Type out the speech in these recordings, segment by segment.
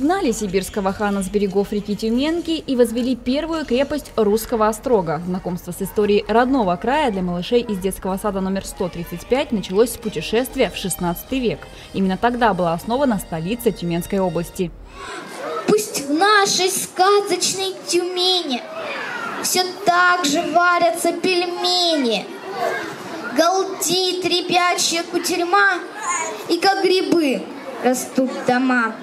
изгнали сибирского хана с берегов реки Тюменки и возвели первую крепость русского острога. Знакомство с историей родного края для малышей из детского сада номер 135 началось с путешествия в 16 век. Именно тогда была основана столица Тюменской области. Пусть в нашей сказочной Тюмени все так же варятся пельмени. Галдит ребячья кутерьма, и как грибы растут дома.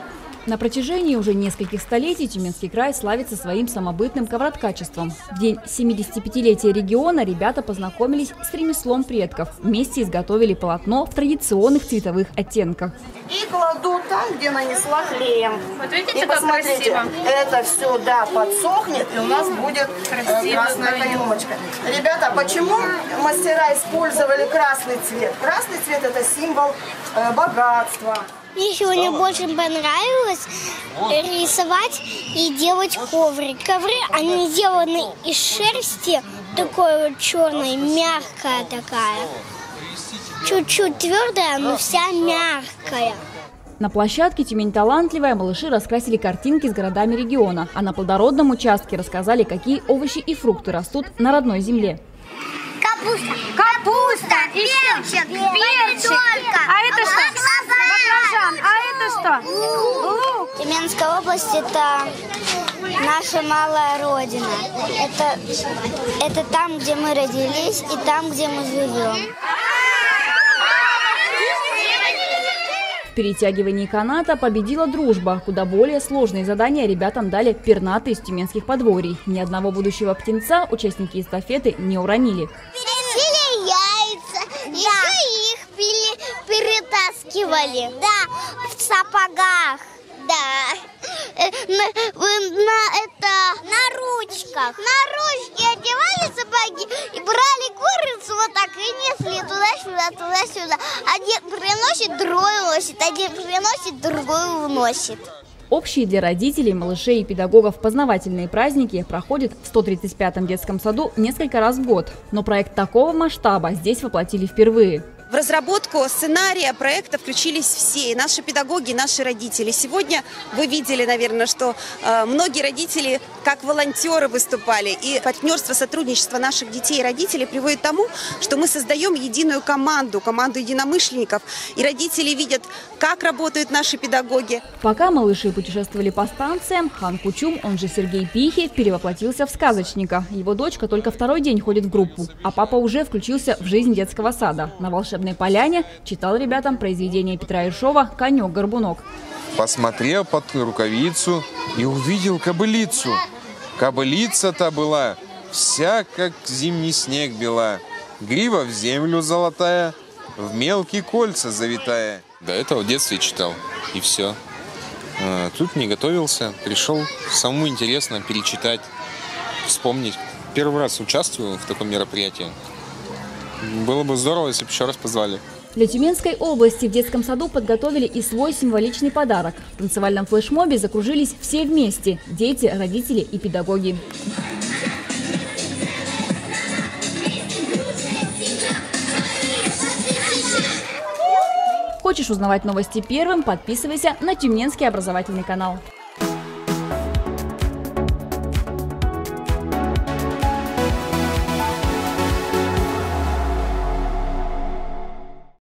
На протяжении уже нескольких столетий Тюменский край славится своим самобытным ковроткачеством. В день 75-летия региона ребята познакомились с ремеслом предков. Вместе изготовили полотно в традиционных цветовых оттенках. И кладу там, где нанесла клеем. Вот видите, и как посмотрите, красиво. это все, да, подсохнет, и у нас будет э, Красиво, красная да. каемочка. Ребята, почему мастера использовали красный цвет? Красный цвет – это символ э, богатства. Мне сегодня больше понравилось рисовать и делать коврик. Ковры, они сделаны из шерсти, такой вот черной, мягкая такая. Чуть-чуть твердая, но вся мягкая. На площадке «Тюмень талантливая» малыши раскрасили картинки с городами региона, а на плодородном участке рассказали, какие овощи и фрукты растут на родной земле. Капуста. Капуста. Перчик. Перчик. А это что? Что? Лук. Тюменская область – это наша малая родина. Это, это там, где мы родились и там, где мы живем. В перетягивании каната победила дружба. Куда более сложные задания ребятам дали пернатые из тюменских подворий. Ни одного будущего птенца участники эстафеты не уронили. Переносили яйца, еще их пили, перетаскивали. Да, сапогах. Да. Э, На, на это... На ручках. На ручки одевали сапоги и брали курицу вот так и несли туда-сюда, туда-сюда. Один приносит, другой уносит. Один приносит, другой уносит. Общие для родителей, малышей и педагогов познавательные праздники проходят в 135-м детском саду несколько раз в год. Но проект такого масштаба здесь воплотили впервые. В разработку сценария проекта включились все, и наши педагоги, и наши родители. Сегодня вы видели, наверное, что э, многие родители как волонтеры выступали, и партнерство, сотрудничество наших детей и родителей приводит к тому, что мы создаем единую команду, команду единомышленников, и родители видят, как работают наши педагоги. Пока малыши путешествовали по станциям, хан Кучум, он же Сергей Пихи, перевоплотился в сказочника. Его дочка только второй день ходит в группу, а папа уже включился в жизнь детского сада. На волшебной поляне читал ребятам произведение Петра Ершова «Конек-горбунок». Посмотрел под рукавицу и увидел кобылицу. Кобылица-то была вся, как зимний снег бела. Грива в землю золотая, в мелкие кольца завитая. До этого в детстве читал, и все. А, Тут не готовился, пришел, самому интересно перечитать, вспомнить. Первый раз участвую в таком мероприятии. Было бы здорово, если бы еще раз позвали. Для Тюменской области в детском саду подготовили и свой символичный подарок. В танцевальном флешмобе закружились все вместе – дети, родители и педагоги. Хочешь узнавать новости первым? Подписывайся на Тюменский образовательный канал.